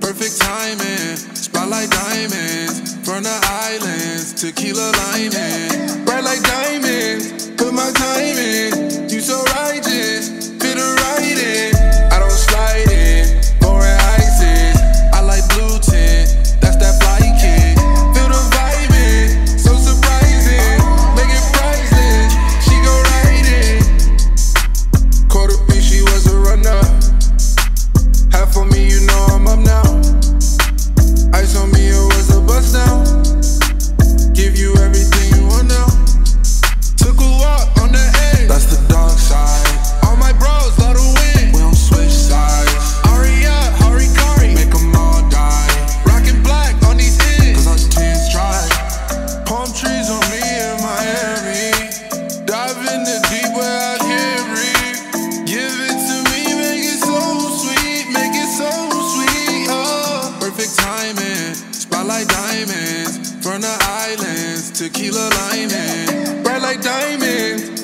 Perfect timing, spotlight diamonds, from the islands, tequila lining. diamond, spotlight diamonds, from the islands, tequila lining, bright like diamonds.